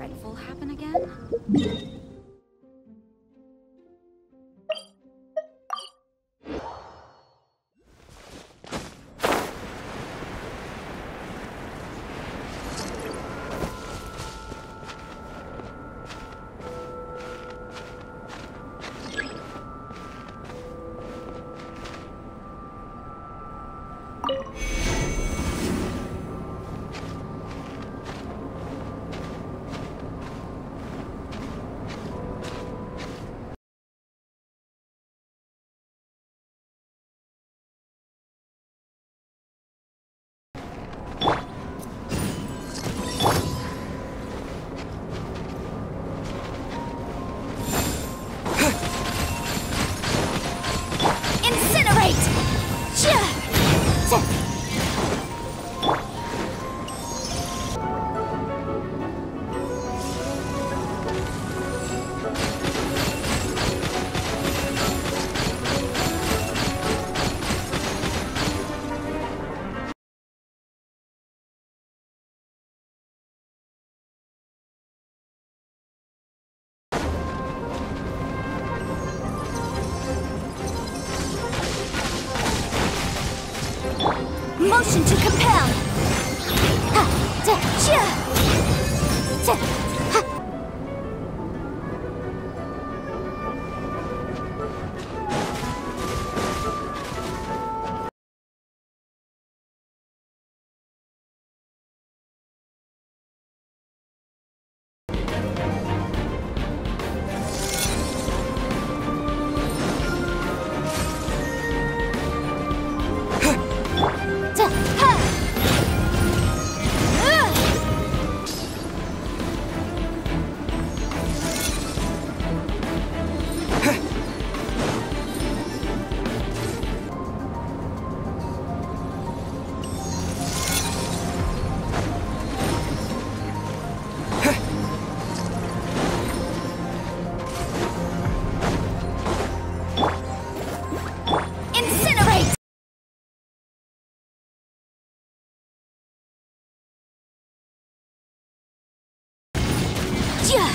dreadful happen again? Incinerate! Motion to compel! Chia!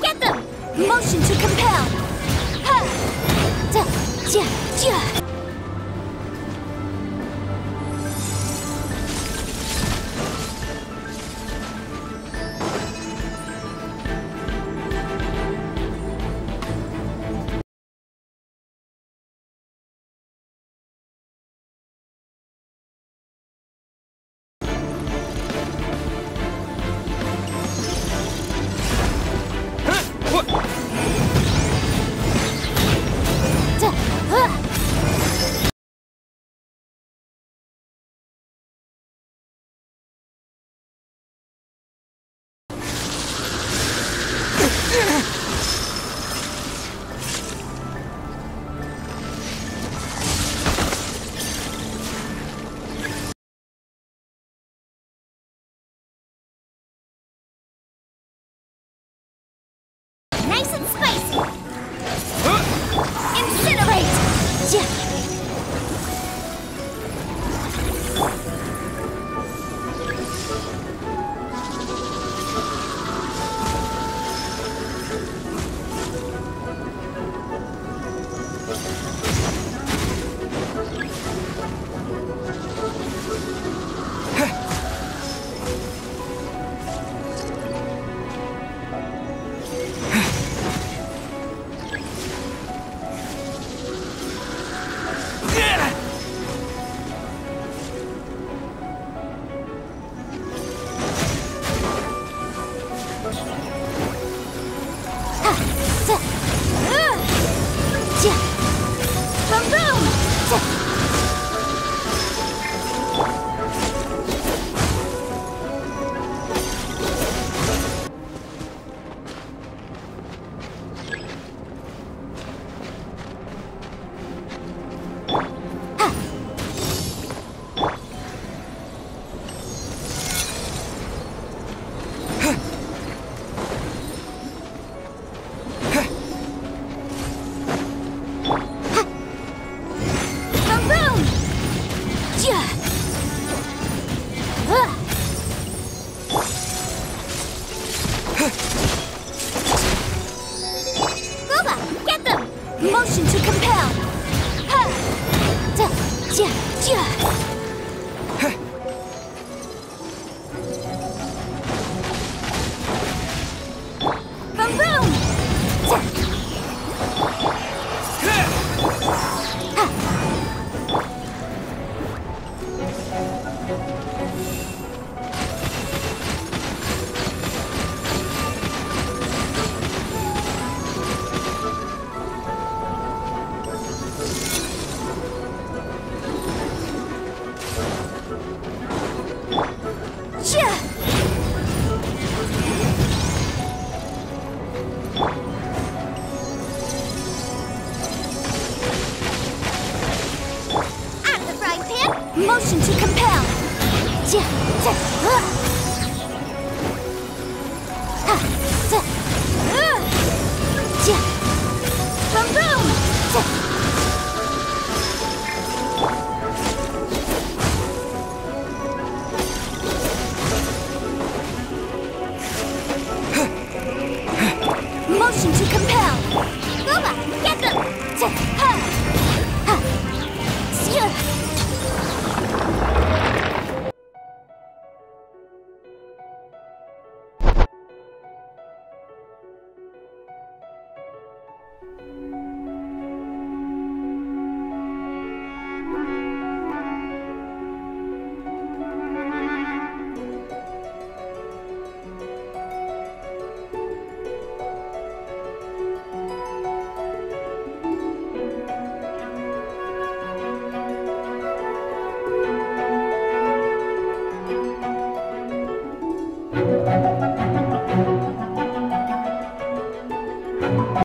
Get them! Motion to compel! Motion to compel.